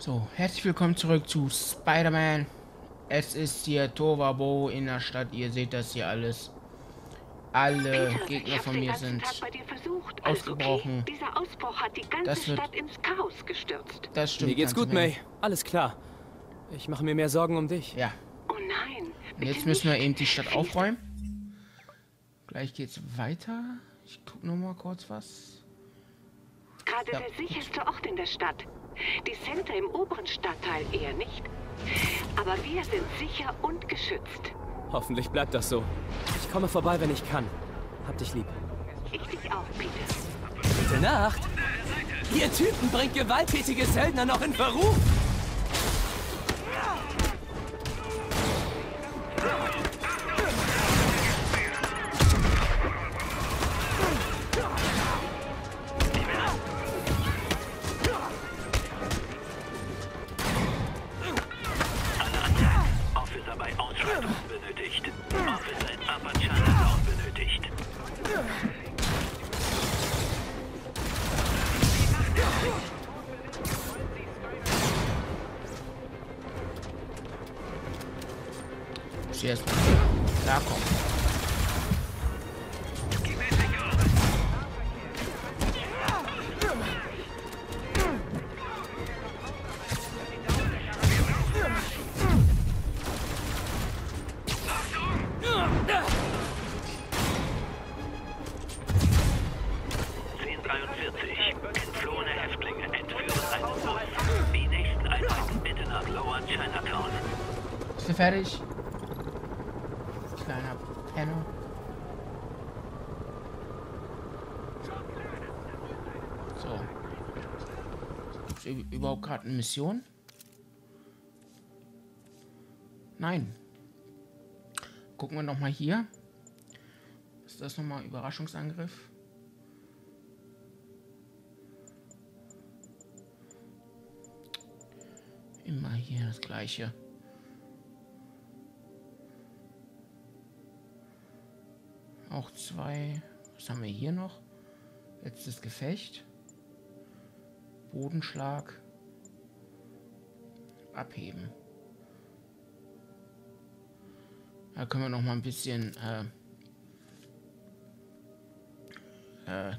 So, herzlich willkommen zurück zu Spider-Man. Es ist hier Tovabo in der Stadt. Ihr seht das hier alles. Alle Peter, Gegner ich von mir sind Tag bei dir versucht. Alles ausgebrochen. Okay? Dieser Ausbruch hat die ganze Das wird- Stadt ins Chaos gestürzt. Das stimmt. Mir geht's gut. May. Alles klar. Ich mache mir mehr Sorgen um dich. Ja, Oh nein. und jetzt müssen wir eben die Stadt aufräumen. Gleich geht's weiter. Ich guck noch mal kurz was. Gerade Ja. der sicherste Ort in der Stadt. Die Center im oberen Stadtteil eher nicht. Aber wir sind sicher und geschützt. Hoffentlich bleibt das so. Ich komme vorbei, wenn ich kann. Hab dich lieb. Ich dich auch, Peter. Gute Nacht. Ihr Typen bringt gewalttätige Söldner noch in Verruf. Fertig? Kleiner Penner. So. Üb- überhaupt gerade eine Mission? Nein. Gucken wir noch mal hier. Ist das noch mal Überraschungsangriff? Immer hier das gleiche. Auch zwei. Was haben wir hier noch? Letztes Gefecht. Bodenschlag. Abheben. Da können wir noch mal ein bisschen. Äh, äh,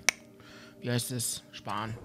wie heißt es? Sparen.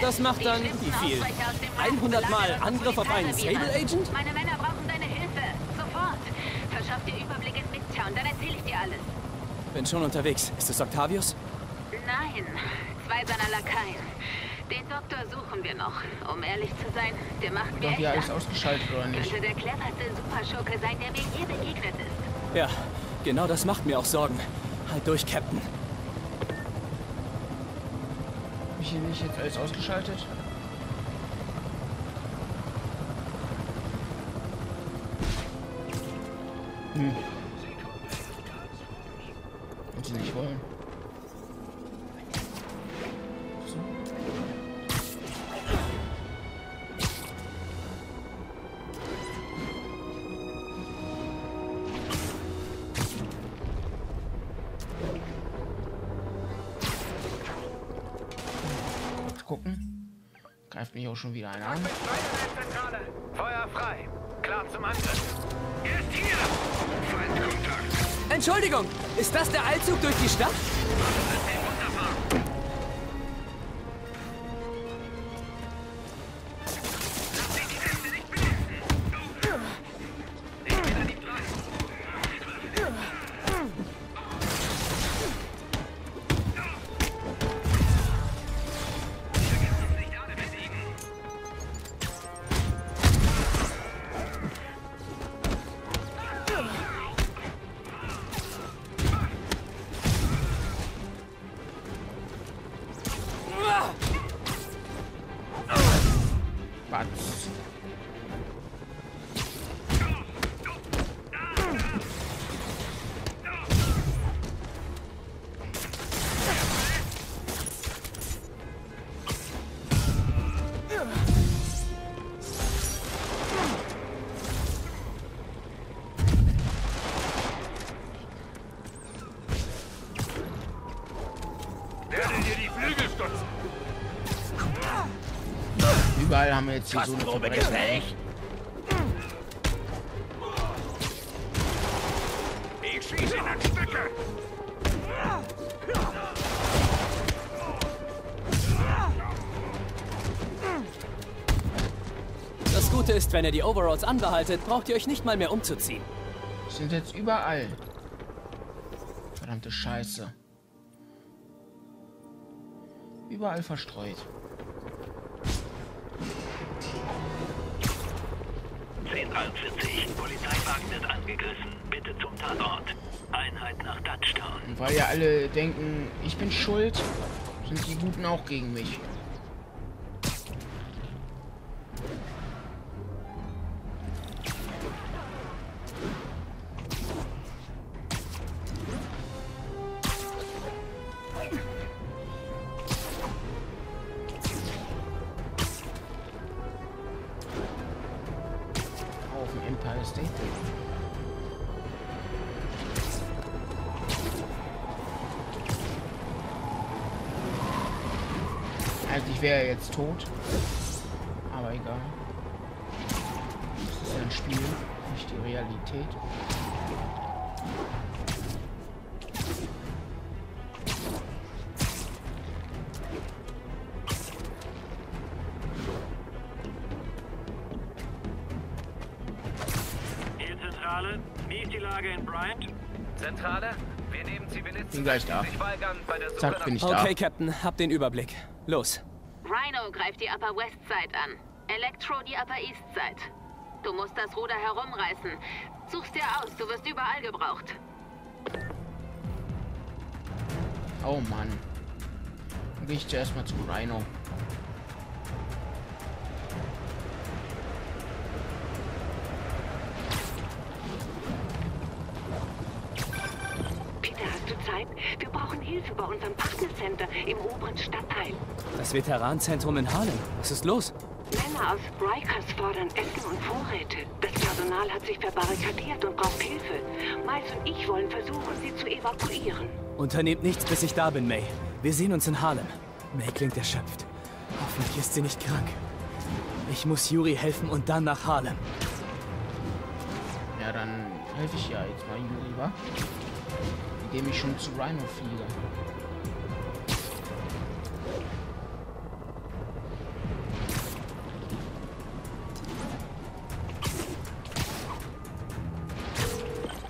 Das macht dann wie viel? Ausbrecher aus dem Land 100 Mal Angriff auf einen. Sable Agent? Meine Männer brauchen deine Hilfe. Sofort. Verschaff dir Überblick in Midtown, dann erzähle ich dir alles. Bin schon unterwegs. Ist es Octavius? Nein, zwei seiner Lakaien. Den Doktor suchen wir noch. Um ehrlich zu sein, der macht mir Doch alles Angst. ausgeschaltet oder nicht? Könnte der cleverste Superschurke sein, der mir je begegnet ist. Ja, genau das macht mir auch Sorgen. Halt durch, Captain. Hab ich hier nicht jetzt alles ausgeschaltet? Kurz gucken. Greift mich auch schon wieder einer an. Feuer frei. Klar zum Angriff. Er ist hier. Feindkontakt. Entschuldigung, ist das der Eilzug durch die Stadt? Jetzt hier so gefällt. Ich schieße ihn in Stücke. Das Gute ist, wenn ihr die Overalls anbehaltet, braucht ihr euch nicht mal mehr umzuziehen. Sind jetzt überall. Verdammte Scheiße. Überall verstreut. Weil ja alle denken, ich bin schuld, sind die Guten auch gegen mich. Tot. Aber egal. Das ist ein Spiel, nicht die Realität. Hier Zentrale. Wie ist die Lage in Bryant? Zentrale, wir nehmen Zivilisten, Bin gleich da. Zack, bin ich da. Okay, Captain, habt den Überblick. Los. Rhino greift die Upper West Side an. Electro die Upper East Side. Du musst das Ruder herumreißen. Such's dir aus, du wirst überall gebraucht. Oh Mann. Dann gehe ich zuerst mal zu Rhino. Zeit? Wir brauchen Hilfe bei unserem Partnercenter im oberen Stadtteil. Das Veteranenzentrum in Harlem. Was ist los? Männer aus Rikers fordern Essen und Vorräte. Das Personal hat sich verbarrikadiert und braucht Hilfe. Miles und ich wollen versuchen, sie zu evakuieren. Unternehmt nichts, bis ich da bin, May. Wir sehen uns in Harlem. May klingt erschöpft. Hoffentlich ist sie nicht krank. Ich muss Yuri helfen und dann nach Harlem. Ja, dann helfe ich ja jetzt mal Juri, wa? Indem ich schon zu Rhino fliege.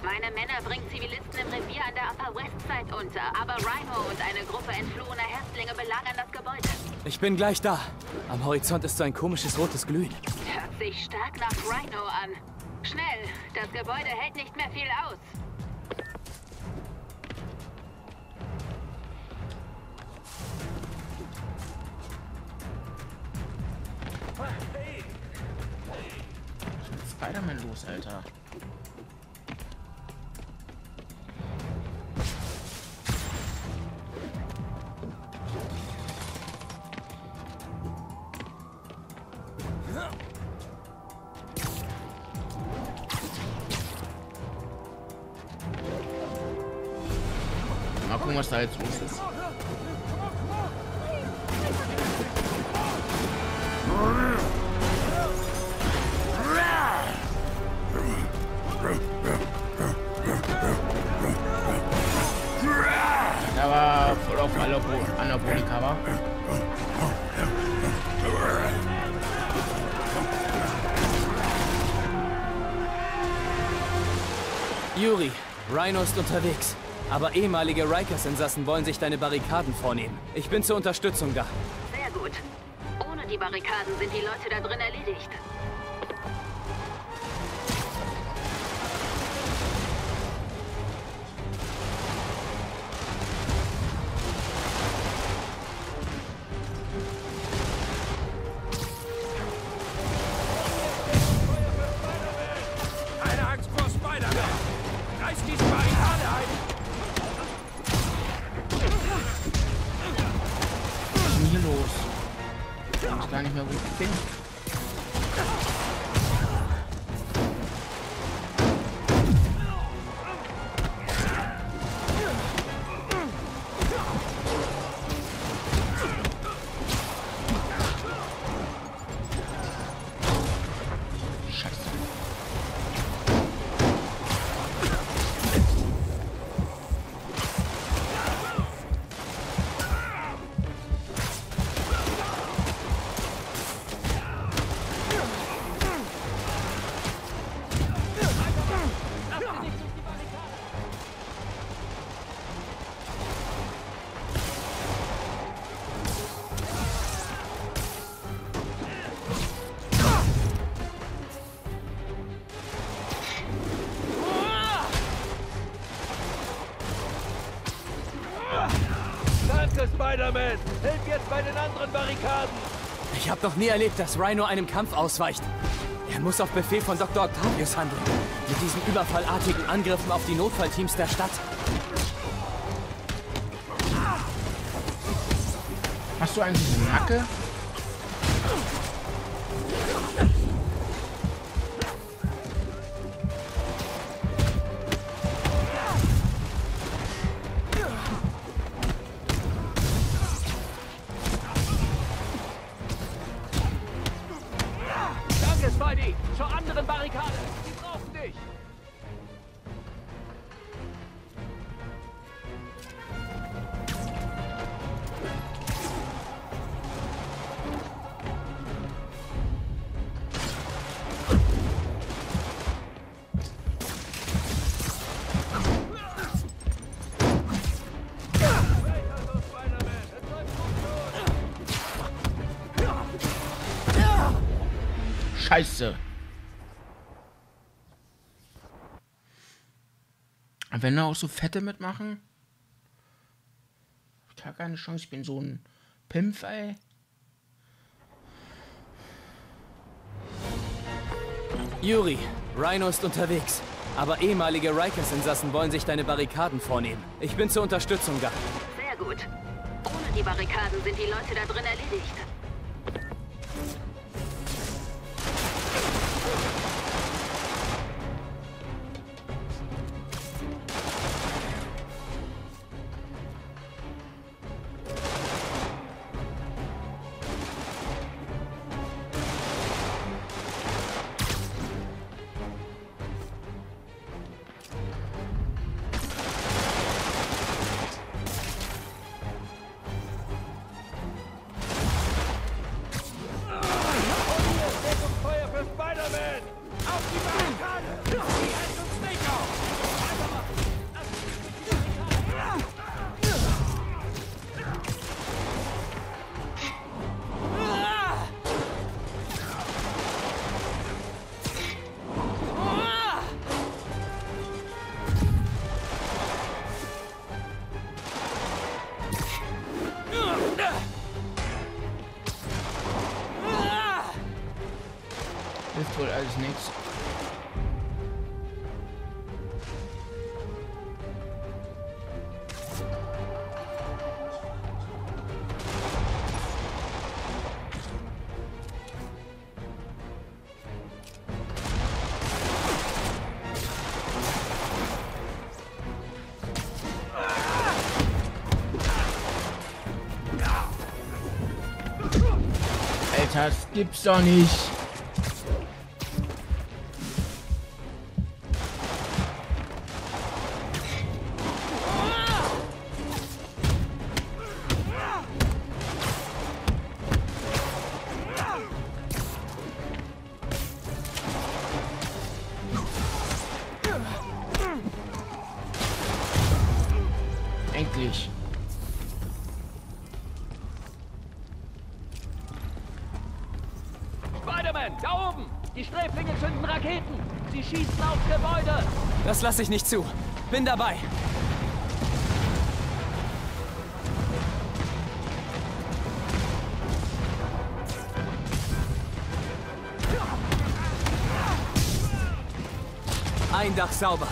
Meine Männer bringen Zivilisten im Revier an der Upper West Side unter, aber Rhino und eine Gruppe entflohener Häftlinge belagern das Gebäude. Ich bin gleich da. Am Horizont ist so ein komisches rotes Glühen. Hört sich stark nach Rhino an. Schnell, das Gebäude hält nicht mehr viel aus. Spider-Man los, Alter. Rhino ist unterwegs. Aber ehemalige Rikers-Insassen wollen sich deine Barrikaden vornehmen. Ich bin zur Unterstützung da. Sehr gut. Ohne die Barrikaden sind die Leute da drin erledigt. Gar nicht mehr, habe noch nie erlebt, dass Rhino einem Kampf ausweicht. Er muss auf Befehl von Dr. Octavius handeln. Mit diesen überfallartigen Angriffen auf die Notfallteams der Stadt. Hast du eigentlich eine Nacke? Scheiße. Wenn da auch so Fette mitmachen? Ich habe keine Chance, ich bin so ein Pimpf, ey. Yuri, Rhino ist unterwegs. Aber ehemalige Rikers-Insassen wollen sich deine Barrikaden vornehmen. Ich bin zur Unterstützung da. Sehr gut. Ohne die Barrikaden sind die Leute da drin erledigt. Alles nichts. Das gibt's doch nicht. Endlich. Spider-Man, da oben! Die Sträflinge zünden Raketen! Sie schießen aufs Gebäude! Das lasse ich nicht zu. Bin dabei. Ein Dach sauber.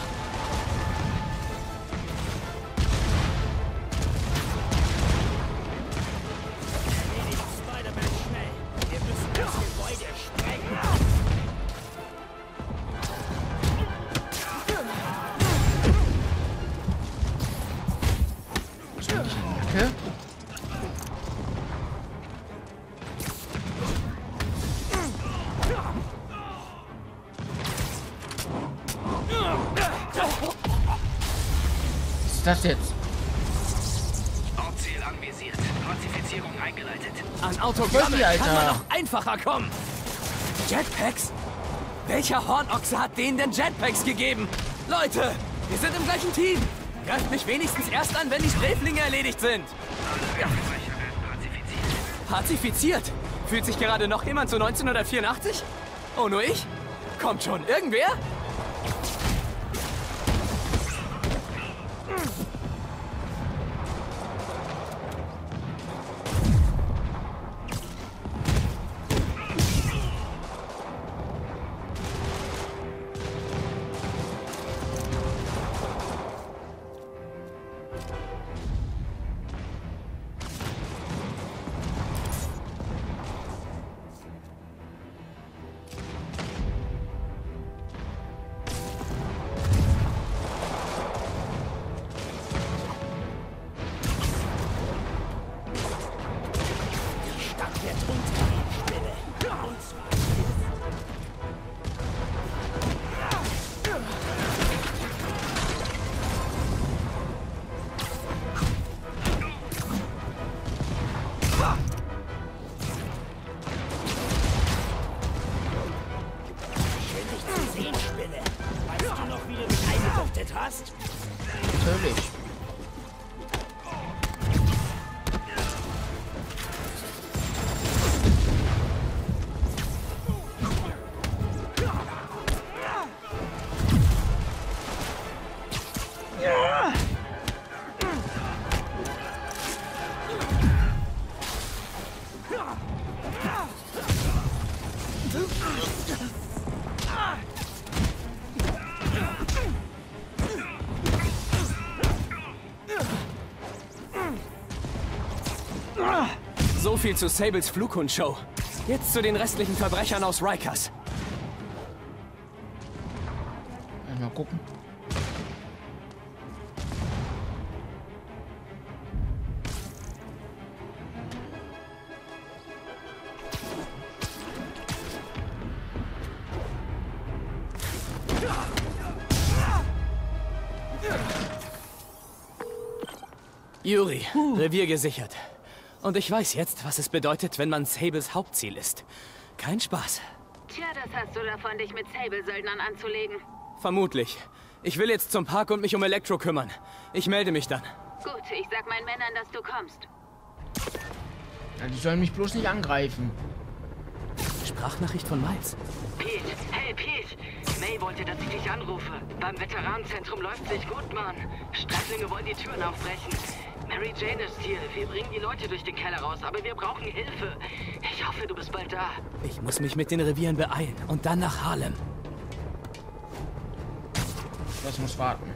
Jetpacks? Welcher Hornochse hat denen denn Jetpacks gegeben? Leute, wir sind im gleichen Team. Greift mich wenigstens erst an, wenn die Sträflinge erledigt sind. Pazifiziert? Fühlt sich gerade noch jemand zu 1984? Oh, nur ich? Kommt schon, irgendwer? Viel zu Sables Flughund-Show. Jetzt zu den restlichen Verbrechern aus Rikers. Mal gucken. Yuri, Revier gesichert. Und ich weiß jetzt, was es bedeutet, wenn man Sables Hauptziel ist. Kein Spaß. Tja, das hast du davon, dich mit Sable-Söldnern anzulegen. Vermutlich. Ich will jetzt zum Park und mich um Elektro kümmern. Ich melde mich dann. Gut, ich sag meinen Männern, dass du kommst. Ja, die sollen mich bloß nicht angreifen. Sprachnachricht von Miles. Pete, hey Pete! May wollte, dass ich dich anrufe. Beim Veteranenzentrum läuft's nicht gut, Mann. Streiflinge wollen die Türen aufbrechen. Mary Jane ist hier. Wir bringen die Leute durch den Keller raus, aber wir brauchen Hilfe. Ich hoffe, du bist bald da. Ich muss mich mit den Revieren beeilen und dann nach Harlem. Das muss warten.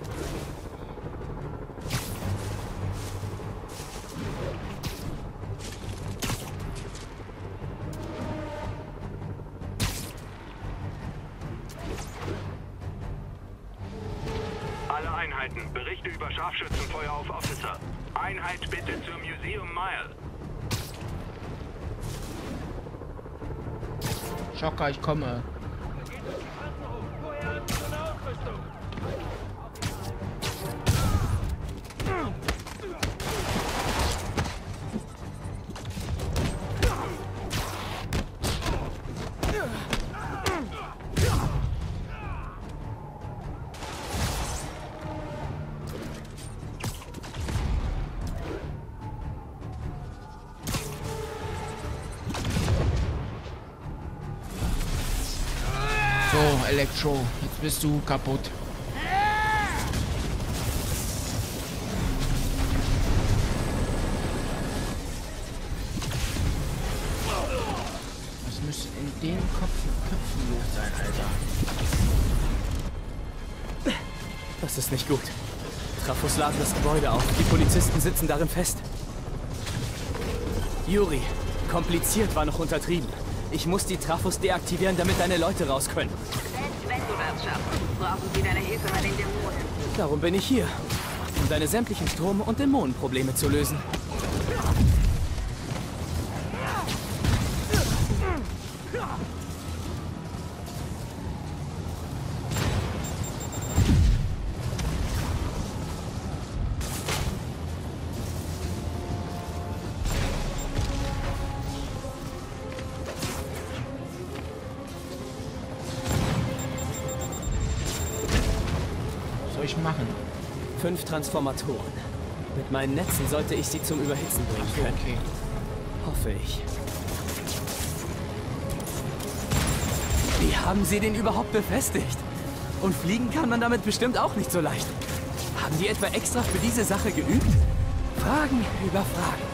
Alle Einheiten, Berichte über Scharfschützenfeuer auf Officer. Einheit bitte zur Museum Mile. Schocker, ich komme. Elektro, jetzt bist du kaputt. Was müsste in den Kopf Köpfen los sein, Alter? Das ist nicht gut. Trafos laden das Gebäude auf. Die Polizisten sitzen darin fest. Yuri, kompliziert war noch untertrieben. Ich muss die Trafos deaktivieren, damit deine Leute raus können. Brauchen sie deine Hilfe bei den Dämonen. Darum bin ich hier. Um deine sämtlichen Strom- und Dämonenprobleme zu lösen. Machen? Fünf Transformatoren. Mit meinen Netzen sollte ich sie zum Überhitzen bringen So, können. okay. Hoffe ich. Wie haben sie den überhaupt befestigt? Und fliegen kann man damit bestimmt auch nicht so leicht. Haben die etwa extra für diese Sache geübt? Fragen über Fragen.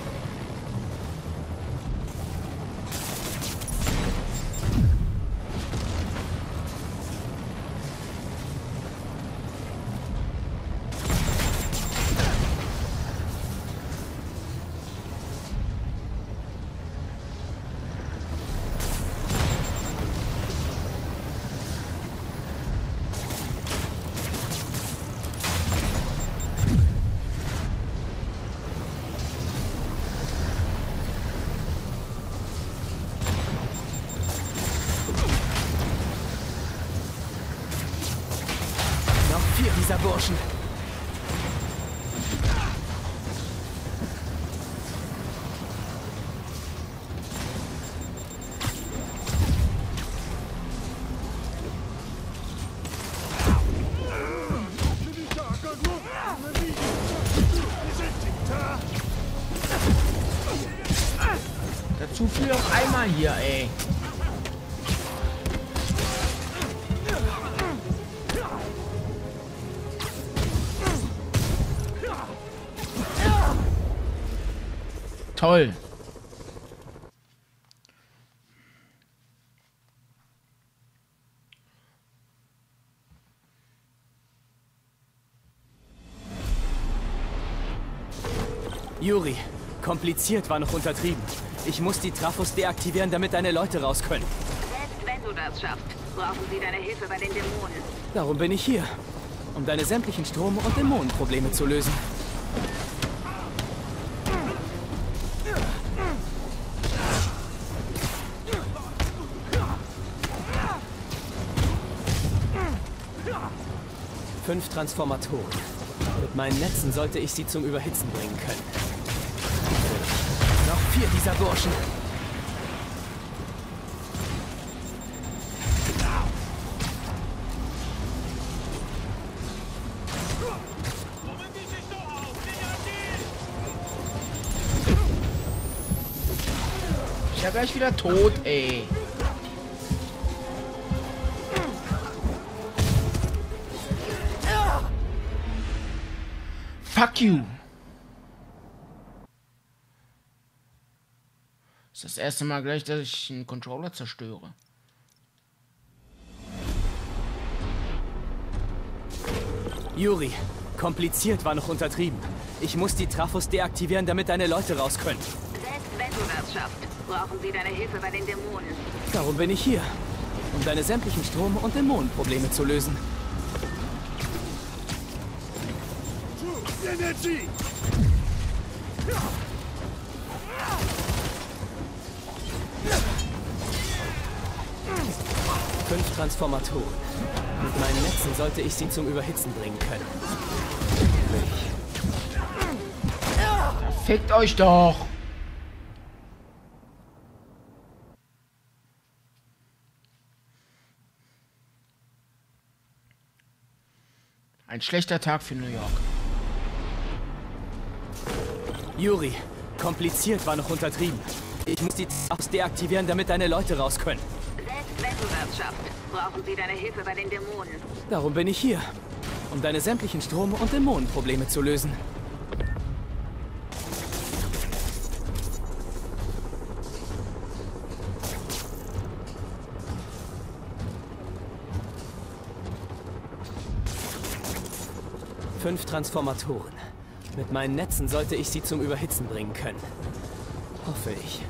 Einmal hier, ey. Toll. Kompliziert war noch untertrieben. Ich muss die Trafos deaktivieren, damit deine Leute raus können. Selbst wenn du das schaffst, brauchen sie deine Hilfe bei den Dämonen. Darum bin ich hier. Um deine sämtlichen Strom- und Dämonenprobleme zu lösen. Fünf Transformatoren. Mit meinen Netzen sollte ich sie zum Überhitzen bringen können. Vier dieser Burschen. Ich ja gleich wieder tot, ey. Fuck you. Das ist das erste Mal gleich, dass ich einen Controller zerstöre. Juri, kompliziert war noch untertrieben. Ich muss die Trafos deaktivieren, damit deine Leute raus können. Selbst wenn du das schaffst, brauchen sie deine Hilfe bei den Dämonen. Darum bin ich hier. Um deine sämtlichen Strom- und Dämonenprobleme zu lösen. Fünf Transformatoren. Mit meinen Netzen sollte ich sie zum Überhitzen bringen können. Fickt euch doch. Ein schlechter Tag für New York. Juri, kompliziert war noch untertrieben. Ich muss die Trafos deaktivieren, damit deine Leute raus können. Selbst wenn du das schaffst, brauchen sie deine Hilfe bei den Dämonen. Darum bin ich hier. Um deine sämtlichen Strom- und Dämonenprobleme zu lösen. Fünf Transformatoren. Mit meinen Netzen sollte ich sie zum Überhitzen bringen können. Hoffe ich.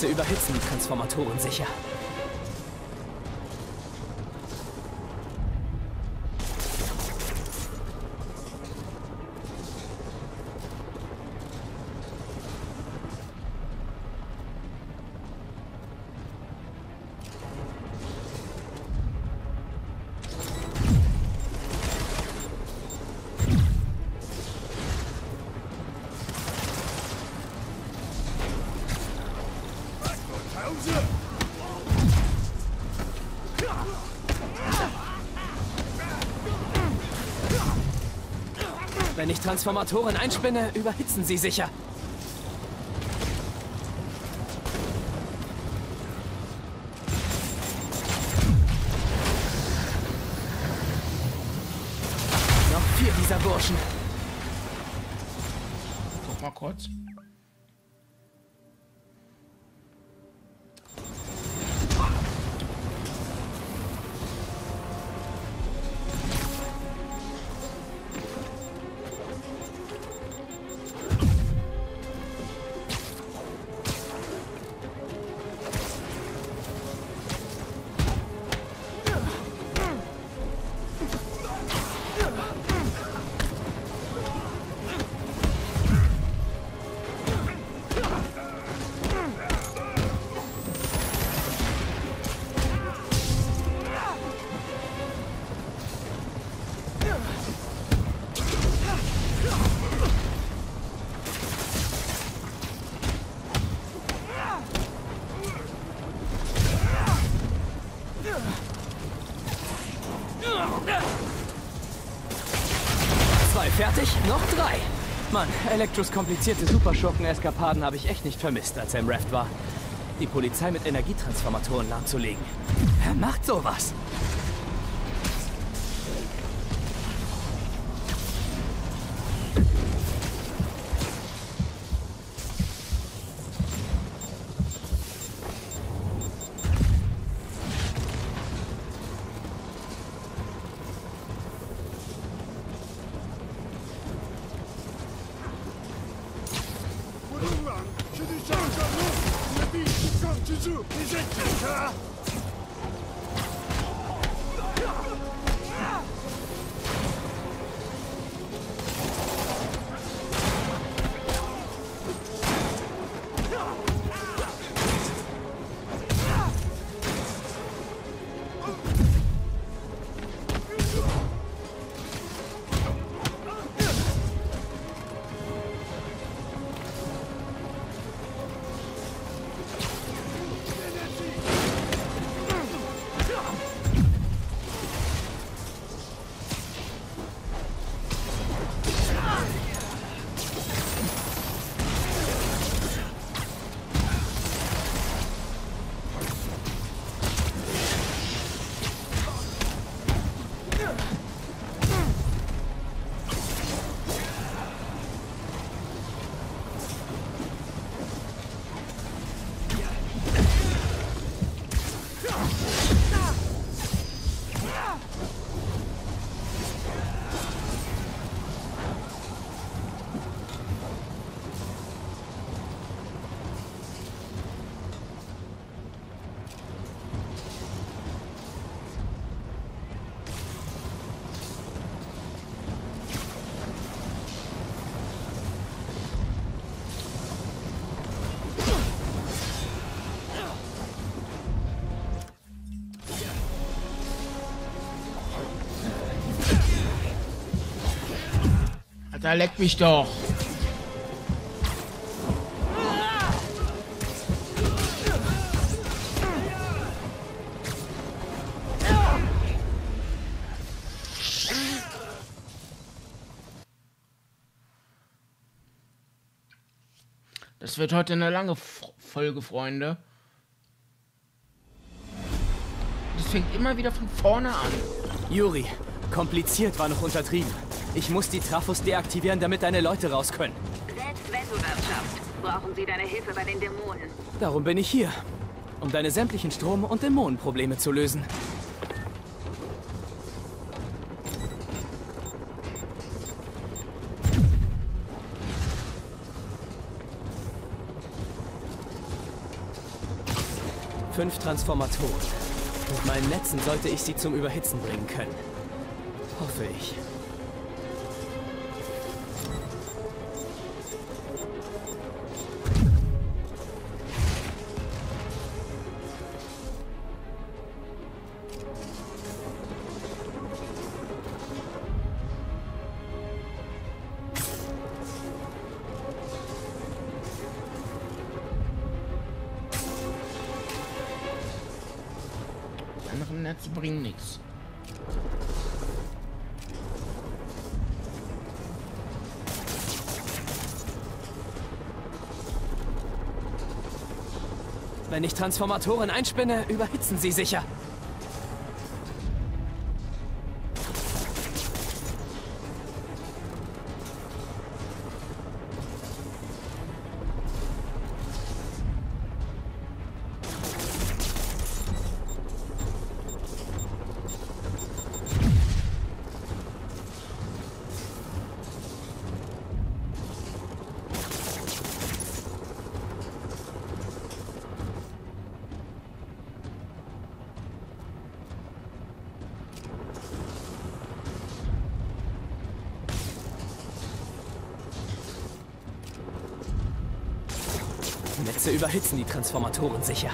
Netze überhitzen die Transformatoren sicher. Wenn ich Transformatoren einspinne, überhitzen sie sicher. Elektros komplizierte Superschurken-Eskapaden habe ich echt nicht vermisst, als er im Raft war. Die Polizei mit Energietransformatoren lahmzulegen. Wer macht sowas? Da leckt mich doch. Das wird heute eine lange Folge, Freunde. Das fängt immer wieder von vorne an. Juri, kompliziert war noch untertrieben. Ich muss die Trafos deaktivieren, damit deine Leute raus können. Selbst wenn du das schaffst, brauchen sie deine Hilfe bei den Dämonen. Darum bin ich hier. Um deine sämtlichen Strom- und Dämonenprobleme zu lösen. fünf Transformatoren. Mit meinen Netzen sollte ich sie zum Überhitzen bringen können. Hoffe ich. Transformatoren einspinne, überhitzen sie sicher. Überhitzen die Transformatoren sicher.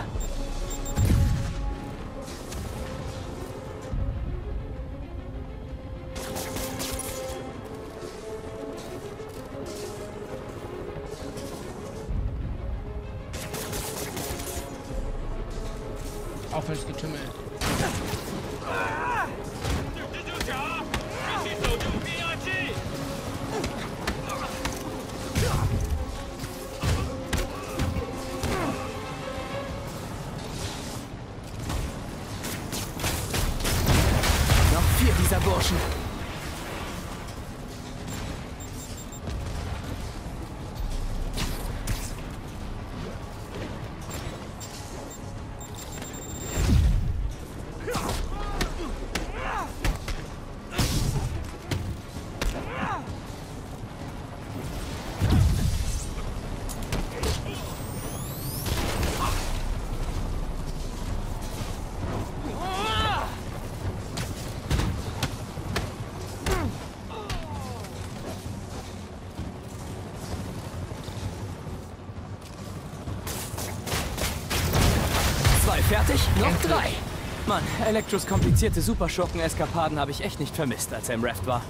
Elektros komplizierte Superschurken-Eskapaden habe ich echt nicht vermisst, als er im Raft war.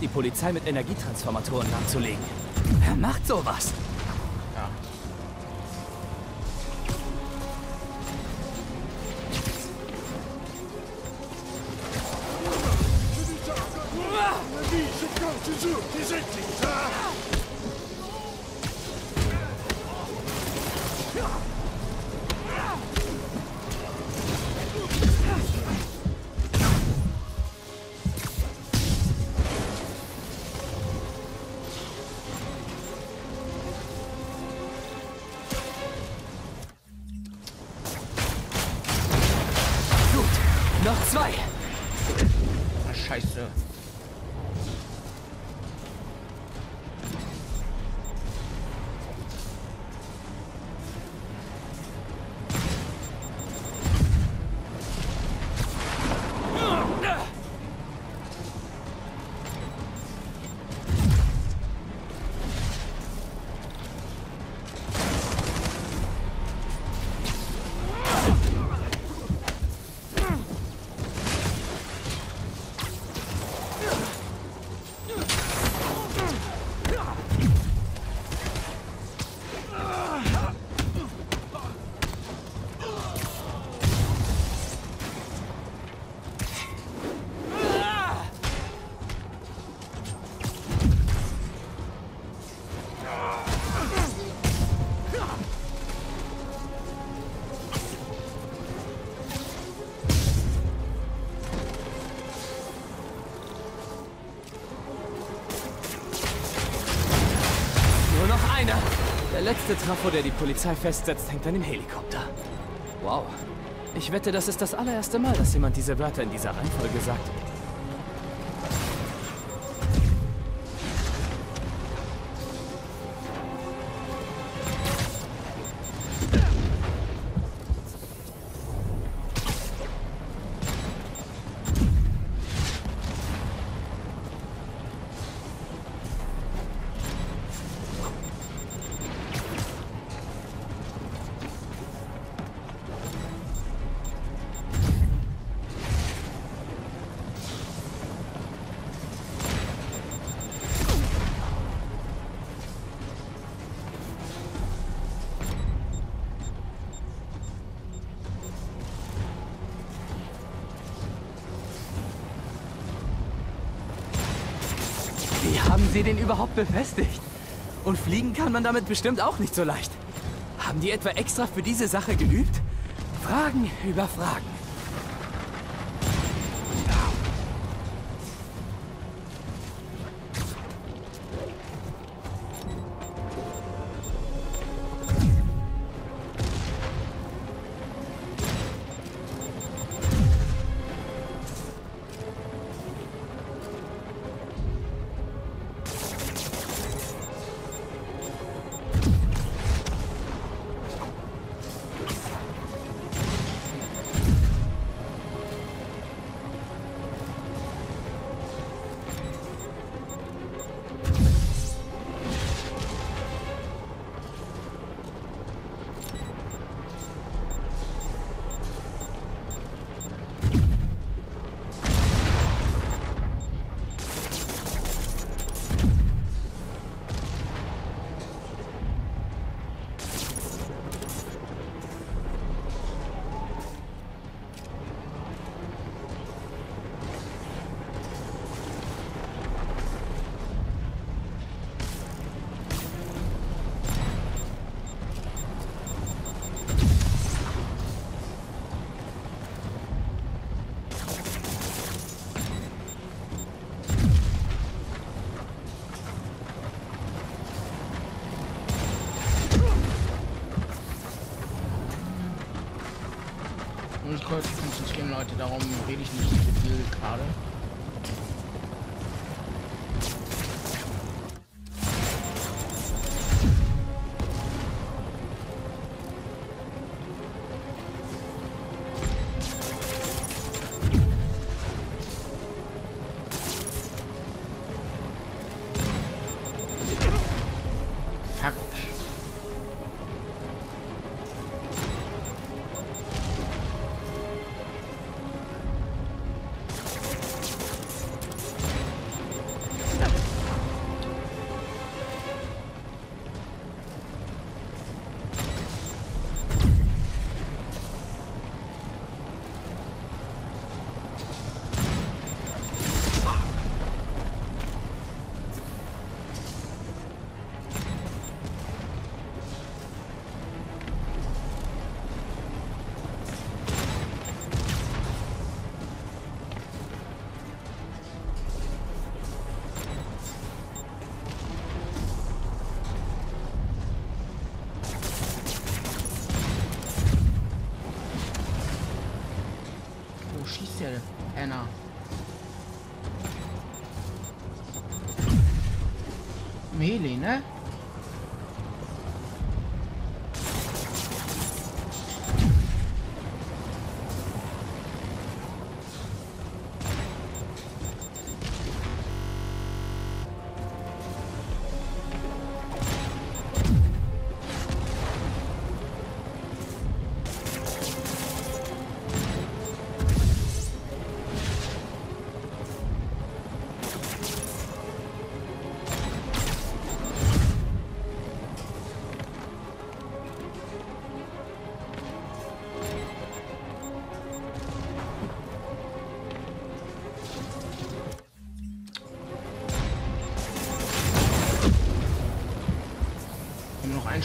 Die Polizei mit Energietransformatoren lahmzulegen. Wer macht sowas? Letzte Trafo, der die Polizei festsetzt, hängt an dem Helikopter. Wow. Ich wette, das ist das allererste Mal, dass jemand diese Wörter in dieser Reihenfolge sagt. Sie den überhaupt befestigt? Und fliegen kann man damit bestimmt auch nicht so leicht. Haben die etwa extra für diese Sache geübt? Fragen über Fragen. Darum rede ich nicht so viel gerade.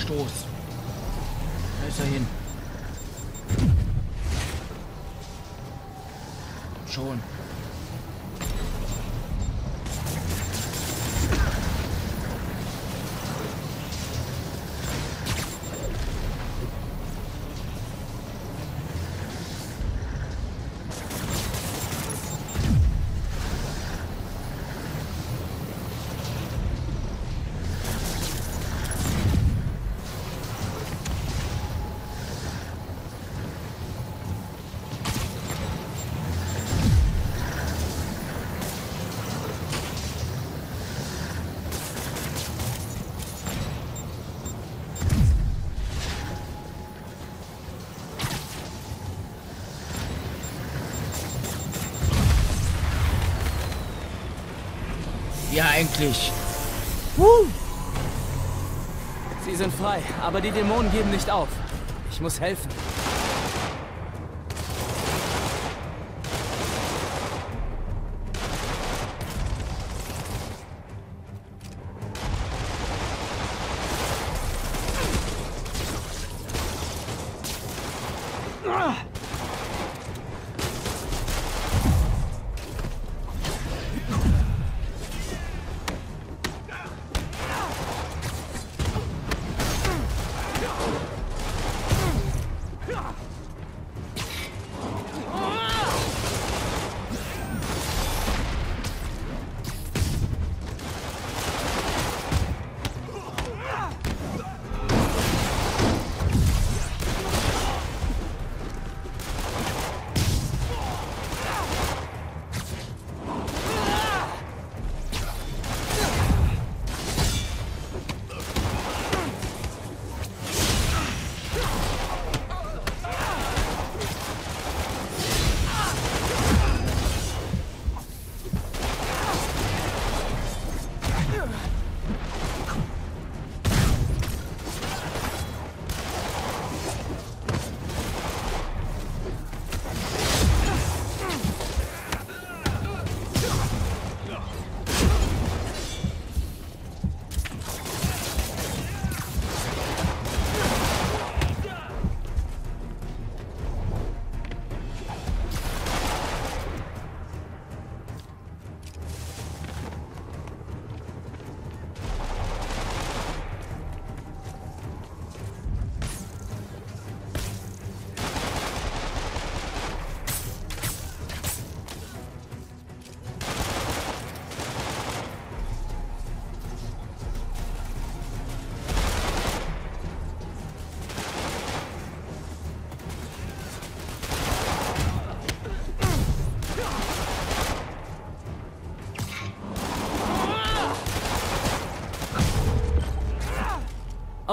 Stoß. Da ist er hin. Eigentlich. Sie sind frei, aber die Dämonen geben nicht auf. Ich muss helfen.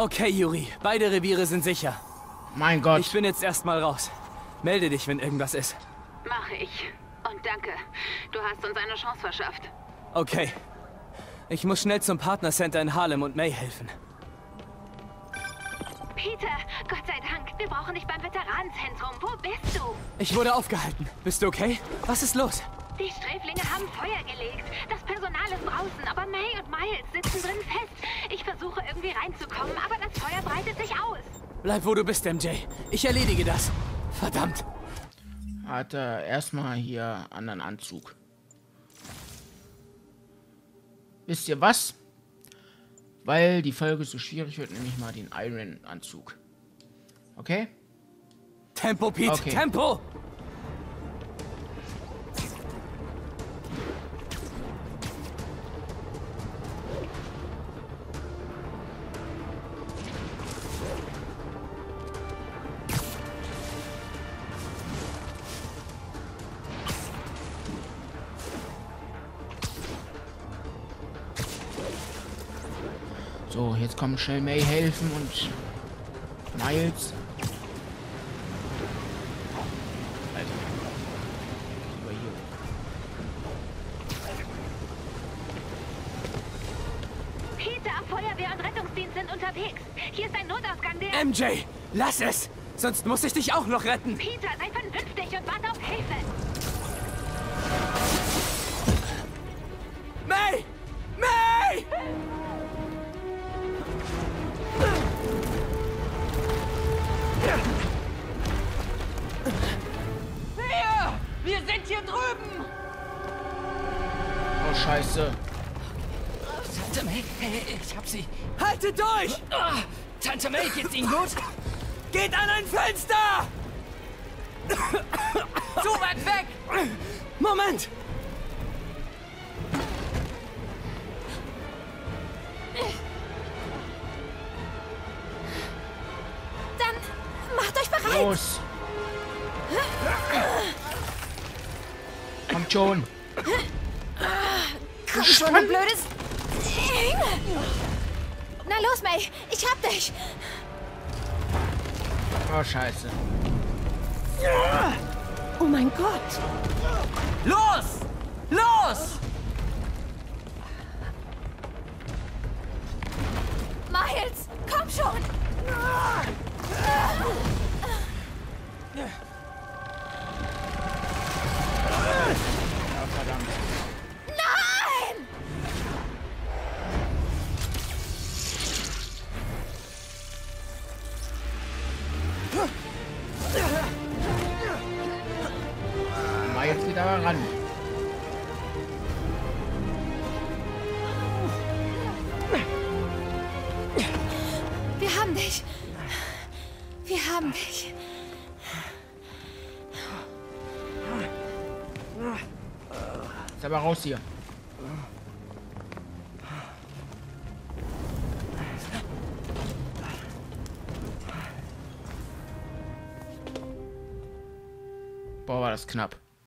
Okay, Yuri. Beide Reviere sind sicher. Mein Gott. Ich bin jetzt erstmal raus. Melde dich, wenn irgendwas ist. Mache ich. Und danke. Du hast uns eine Chance verschafft. Okay. Ich muss schnell zum Partnercenter in Harlem und May helfen. Peter, Gott sei Dank. Wir brauchen dich beim Veteranenzentrum. Wo bist du? Ich wurde aufgehalten. Bist du okay? Was ist los? Die Sträflinge haben Feuer gelegt. Ist draußen, aber May und Miles sitzen drin fest. Ich versuche irgendwie reinzukommen, aber das Feuer breitet sich aus. Bleib, wo du bist, MJ. Ich erledige das. Verdammt. Hat er erstmal hier anderen Anzug. Wisst ihr was? Weil die Folge so schwierig wird, nehme ich mal den Iron-Anzug. Okay? Tempo, Pete. Okay. Tempo! Jetzt kommen schnell May helfen und Miles. Alter. Lieber hier. Peter, Feuerwehr und Rettungsdienst sind unterwegs. Hier ist ein Notausgang, der... MJ, lass es! Sonst muss ich dich auch noch retten. Peter, sei Geht's Ihnen gut? Geht an ein Fenster! Zu weit weg! Moment! Dann macht euch bereit. Los. Kommt schon. Komm schon, du blödes Ding. Na los, May. Ich hab dich. Oh, scheiße. Oh mein Gott. Los! Los! Hier. Boah, war das knapp.